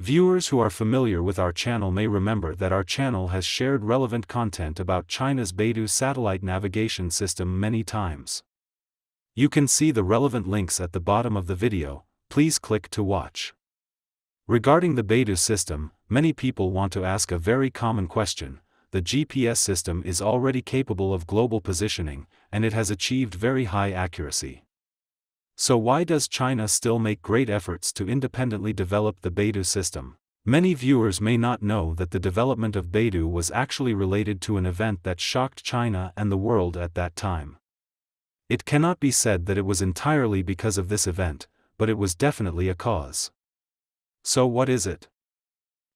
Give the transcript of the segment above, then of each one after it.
Viewers who are familiar with our channel may remember that our channel has shared relevant content about China's Beidou satellite navigation system many times. You can see the relevant links at the bottom of the video, please click to watch. Regarding the Beidou system, many people want to ask a very common question. The GPS system is already capable of global positioning, and it has achieved very high accuracy. So why does China still make great efforts to independently develop the Beidou system? Many viewers may not know that the development of Beidou was actually related to an event that shocked China and the world at that time. It cannot be said that it was entirely because of this event, but it was definitely a cause. So what is it?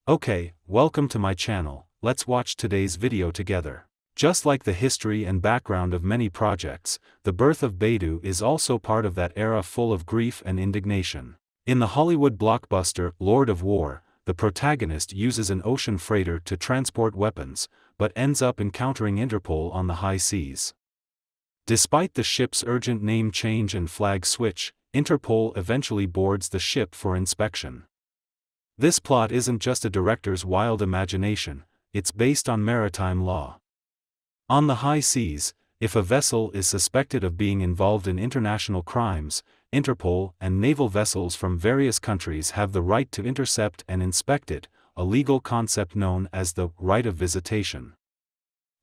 Okay, welcome to my channel, let's watch today's video together. Just like the history and background of many projects, the birth of Beidou is also part of that era full of grief and indignation. In the Hollywood blockbuster Lord of War, the protagonist uses an ocean freighter to transport weapons, but ends up encountering Interpol on the high seas. Despite the ship's urgent name change and flag switch, Interpol eventually boards the ship for inspection. This plot isn't just a director's wild imagination, it's based on maritime law. On the high seas, if a vessel is suspected of being involved in international crimes, Interpol and naval vessels from various countries have the right to intercept and inspect it, a legal concept known as the right of visitation.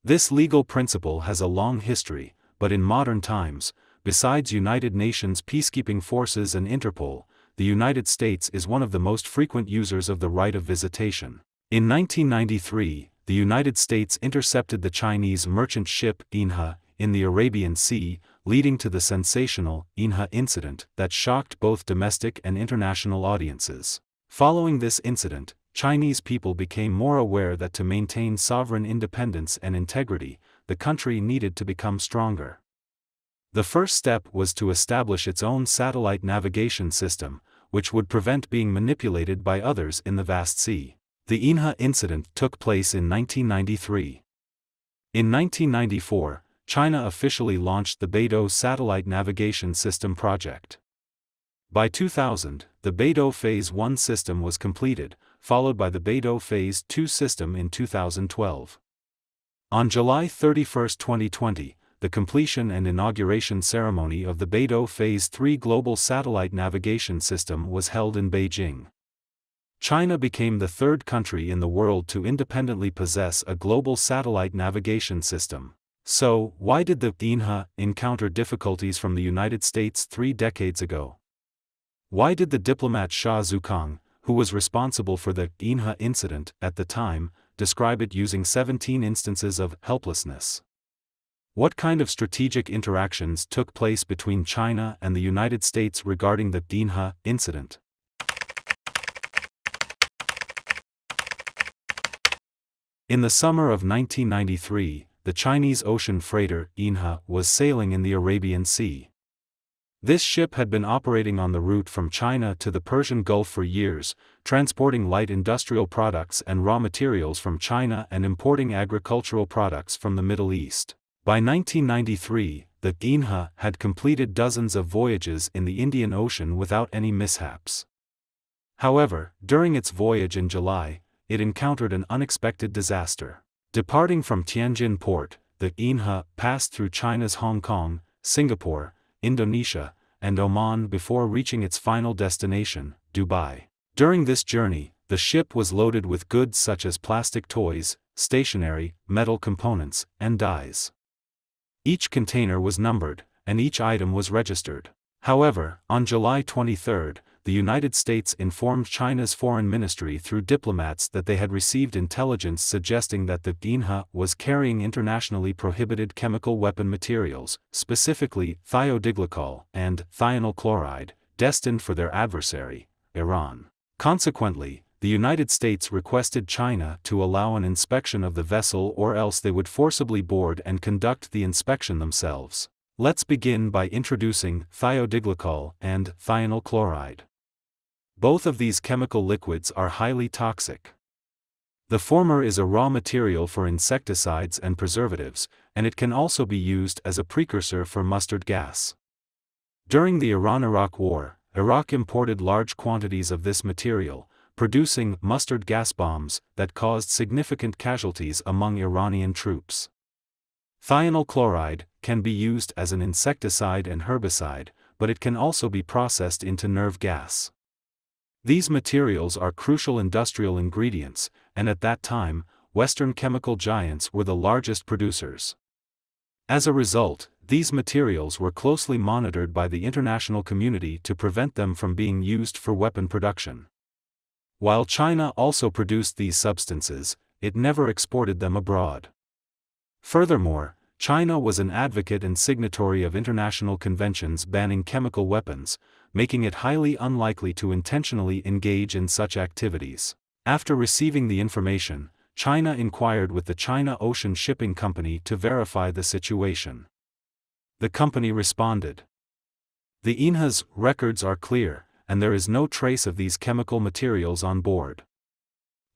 This legal principle has a long history, but in modern times, besides United Nations peacekeeping forces and Interpol, the United States is one of the most frequent users of the right of visitation. In 1993, the United States intercepted the Chinese merchant ship Inha in the Arabian Sea, leading to the sensational Inha incident that shocked both domestic and international audiences. Following this incident, Chinese people became more aware that to maintain sovereign independence and integrity, the country needed to become stronger. The first step was to establish its own satellite navigation system, which would prevent being manipulated by others in the vast sea. The Inha incident took place in 1993. In 1994, China officially launched the Beidou Satellite Navigation System project. By 2000, the Beidou Phase 1 system was completed, followed by the Beidou Phase 2 system in 2012. On July 31, 2020, the completion and inauguration ceremony of the Beidou Phase 3 global satellite navigation system was held in Beijing. China became the third country in the world to independently possess a global satellite navigation system. So, why did the INHA encounter difficulties from the United States three decades ago? Why did the diplomat Sha Zukang, who was responsible for the INHA incident at the time, describe it using 17 instances of helplessness? What kind of strategic interactions took place between China and the United States regarding the Dinha incident? In the summer of 1993, the Chinese ocean freighter Inha was sailing in the Arabian Sea. This ship had been operating on the route from China to the Persian Gulf for years, transporting light industrial products and raw materials from China and importing agricultural products from the Middle East. By 1993, the Inha had completed dozens of voyages in the Indian Ocean without any mishaps. However, during its voyage in July, it encountered an unexpected disaster. Departing from Tianjin port, the Inha passed through China's Hong Kong, Singapore, Indonesia, and Oman before reaching its final destination, Dubai. During this journey, the ship was loaded with goods such as plastic toys, stationery, metal components, and dyes. Each container was numbered, and each item was registered. However, on July 23, the United States informed China's foreign ministry through diplomats that they had received intelligence suggesting that the Inha was carrying internationally prohibited chemical weapon materials, specifically thioglycol and thionyl chloride, destined for their adversary, Iran. Consequently, the United States requested China to allow an inspection of the vessel or else they would forcibly board and conduct the inspection themselves. Let's begin by introducing thioglycol and thionyl chloride. Both of these chemical liquids are highly toxic. The former is a raw material for insecticides and preservatives, and it can also be used as a precursor for mustard gas. During the Iran-Iraq War, Iraq imported large quantities of this material, producing mustard gas bombs that caused significant casualties among Iranian troops. Thionyl chloride can be used as an insecticide and herbicide, but it can also be processed into nerve gas. These materials are crucial industrial ingredients, and at that time, Western chemical giants were the largest producers. As a result, these materials were closely monitored by the international community to prevent them from being used for weapon production. While China also produced these substances, it never exported them abroad. Furthermore, China was an advocate and signatory of international conventions banning chemical weapons, making it highly unlikely to intentionally engage in such activities. After receiving the information, China inquired with the China Ocean Shipping Company to verify the situation. The company responded. The INHA's records are clear, and there is no trace of these chemical materials on board.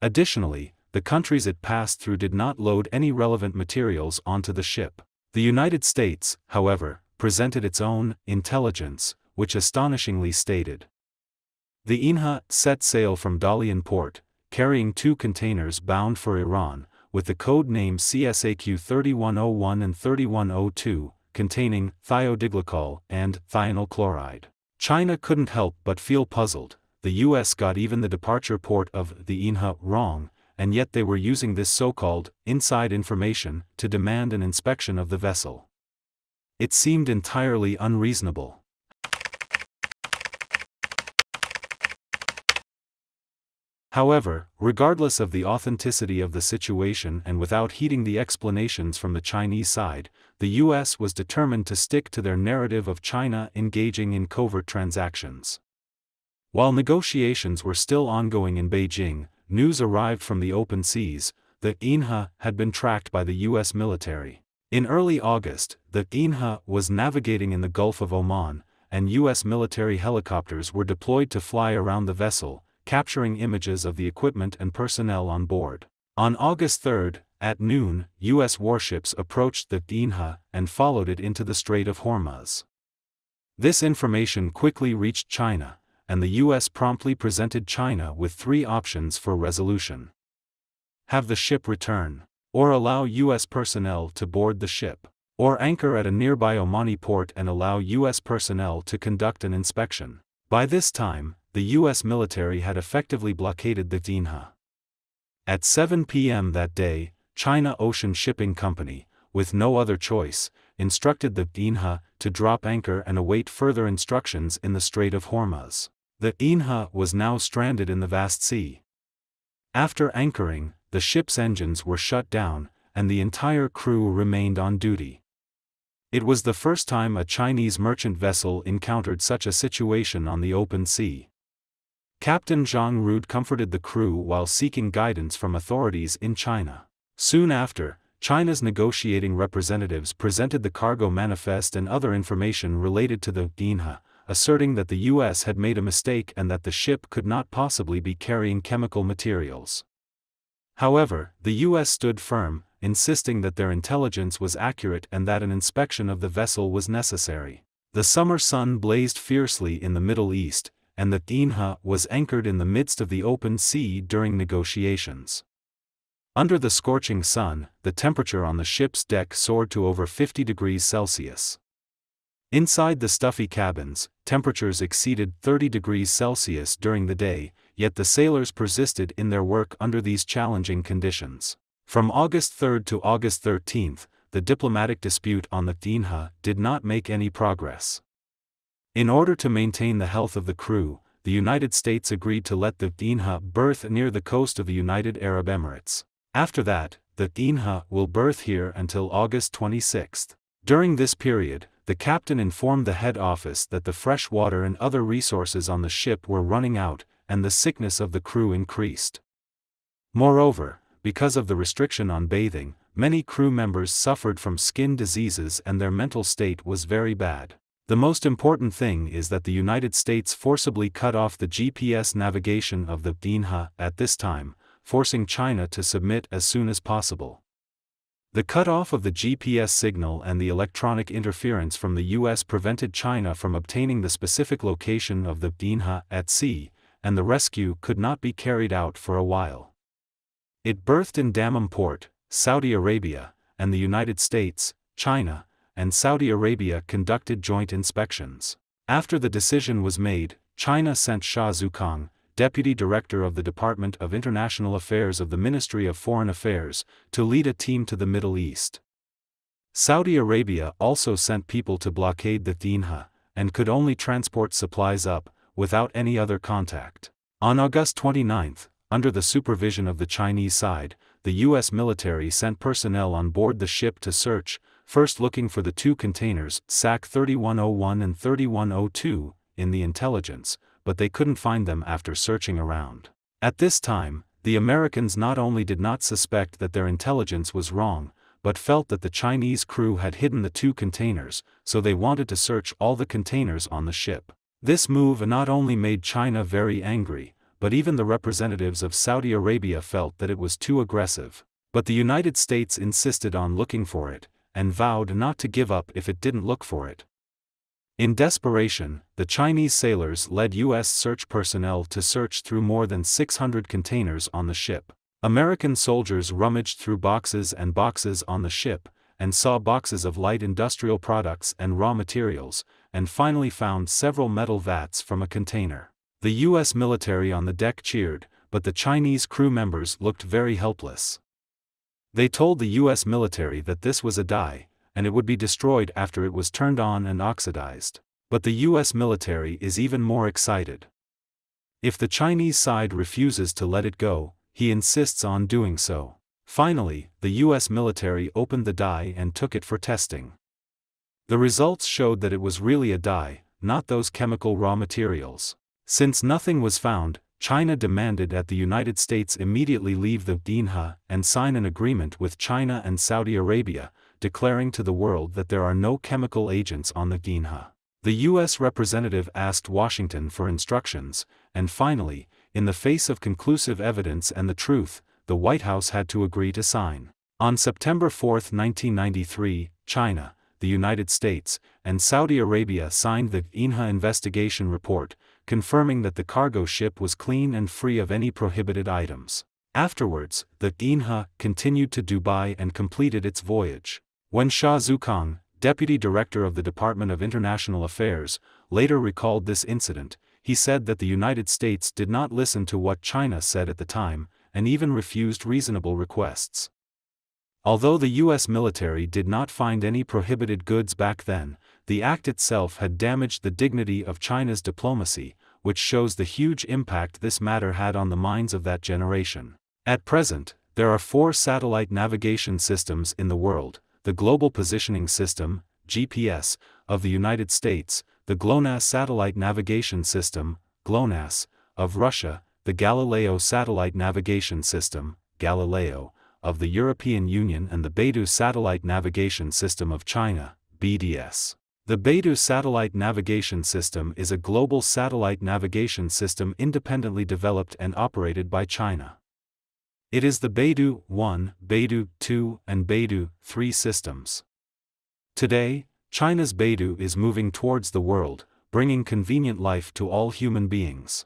Additionally, the countries it passed through did not load any relevant materials onto the ship. The United States, however, presented its own intelligence, which astonishingly stated. The INHA set sail from Dalian port, carrying two containers bound for Iran, with the code name CSAQ 3101 and 3102, containing thiodiglycol and thionyl chloride. China couldn't help but feel puzzled, the US got even the departure port of the INHA wrong, and yet they were using this so-called inside information to demand an inspection of the vessel. It seemed entirely unreasonable. However, regardless of the authenticity of the situation and without heeding the explanations from the Chinese side, the US was determined to stick to their narrative of China engaging in covert transactions. While negotiations were still ongoing in Beijing, news arrived from the open seas, that INHA had been tracked by the US military. In early August, the INHA was navigating in the Gulf of Oman, and US military helicopters were deployed to fly around the vessel, capturing images of the equipment and personnel on board. On August 3, at noon, U.S. warships approached the INHA and followed it into the Strait of Hormuz. This information quickly reached China, and the U.S. promptly presented China with three options for resolution. Have the ship return, or allow U.S. personnel to board the ship, or anchor at a nearby Omani port and allow U.S. personnel to conduct an inspection. By this time, the U.S. military had effectively blockaded the INHA. At 7 p.m. that day, China Ocean Shipping Company, with no other choice, instructed the INHA to drop anchor and await further instructions in the Strait of Hormuz. The INHA was now stranded in the vast sea. After anchoring, the ship's engines were shut down, and the entire crew remained on duty. It was the first time a Chinese merchant vessel encountered such a situation on the open sea. Captain Zhang Rude comforted the crew while seeking guidance from authorities in China. Soon after, China's negotiating representatives presented the cargo manifest and other information related to the INHA, asserting that the U.S. had made a mistake and that the ship could not possibly be carrying chemical materials. However, the U.S. stood firm, insisting that their intelligence was accurate and that an inspection of the vessel was necessary. The summer sun blazed fiercely in the Middle East, and the INHA was anchored in the midst of the open sea during negotiations. Under the scorching sun, the temperature on the ship's deck soared to over 50 degrees Celsius. Inside the stuffy cabins, temperatures exceeded 30 degrees Celsius during the day, yet the sailors persisted in their work under these challenging conditions. From August 3 to August 13, the diplomatic dispute on the INHA did not make any progress. In order to maintain the health of the crew, the United States agreed to let the INHA berth near the coast of the United Arab Emirates. After that, the INHA will berth here until August 26. During this period, the captain informed the head office that the fresh water and other resources on the ship were running out, and the sickness of the crew increased. Moreover, because of the restriction on bathing, many crew members suffered from skin diseases and their mental state was very bad. The most important thing is that the United States forcibly cut off the GPS navigation of the INHA at this time, forcing China to submit as soon as possible. The cutoff of the GPS signal and the electronic interference from the US prevented China from obtaining the specific location of the INHA at sea, and the rescue could not be carried out for a while. It berthed in Dammam port, Saudi Arabia, and the United States, China, and Saudi Arabia conducted joint inspections. After the decision was made, China sent Sha Zukang, Deputy Director of the Department of International Affairs of the Ministry of Foreign Affairs, to lead a team to the Middle East. Saudi Arabia also sent people to blockade the Dinha, and could only transport supplies up, without any other contact. On August 29, under the supervision of the Chinese side, the U.S. military sent personnel on board the ship to search, first looking for the two containers, SAC 3101 and 3102, in the intelligence, but they couldn't find them after searching around. At this time, the Americans not only did not suspect that their intelligence was wrong, but felt that the Chinese crew had hidden the two containers, so they wanted to search all the containers on the ship. This move not only made China very angry, but even the representatives of Saudi Arabia felt that it was too aggressive. But the United States insisted on looking for it, and vowed not to give up if it didn't look for it. In desperation, the Chinese sailors led U.S. search personnel to search through more than 600 containers on the ship. American soldiers rummaged through boxes and boxes on the ship, and saw boxes of light industrial products and raw materials, and finally found several metal vats from a container. The U.S. military on the deck cheered, but the Chinese crew members looked very helpless. They told the U.S. military that this was a dye, and it would be destroyed after it was turned on and oxidized. But the US military is even more excited. If the Chinese side refuses to let it go, he insists on doing so. Finally, the US military opened the dye and took it for testing. The results showed that it was really a dye, not those chemical raw materials. Since nothing was found, China demanded that the United States immediately leave the Dinha and sign an agreement with China and Saudi Arabia, declaring to the world that there are no chemical agents on the Dinha. The U.S. representative asked Washington for instructions, and finally, in the face of conclusive evidence and the truth, the White House had to agree to sign. On September 4, 1993, China, the United States, and Saudi Arabia signed the INHA investigation report, confirming that the cargo ship was clean and free of any prohibited items. Afterwards, the INHA continued to Dubai and completed its voyage. When Sha Zukang, deputy director of the Department of International Affairs, later recalled this incident, he said that the United States did not listen to what China said at the time, and even refused reasonable requests. Although the U.S. military did not find any prohibited goods back then, the act itself had damaged the dignity of China's diplomacy, which shows the huge impact this matter had on the minds of that generation. At present, there are four satellite navigation systems in the world, the Global Positioning System, GPS, of the United States, the GLONASS Satellite Navigation System, GLONASS, of Russia, the Galileo Satellite Navigation System, Galileo, of the European Union and the Beidou Satellite Navigation System of China, BDS. The Beidou Satellite Navigation System is a global satellite navigation system independently developed and operated by China. It is the Beidou 1, Beidou 2, and Beidou 3 systems. Today, China's Beidou is moving towards the world, bringing convenient life to all human beings.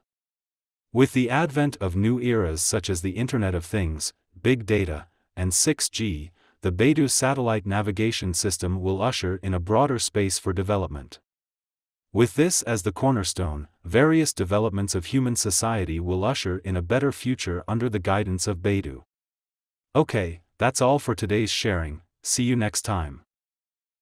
With the advent of new eras such as the Internet of Things, Big Data, and 6G, the Beidou satellite navigation system will usher in a broader space for development. With this as the cornerstone, various developments of human society will usher in a better future under the guidance of Beidou. Okay, that's all for today's sharing, see you next time.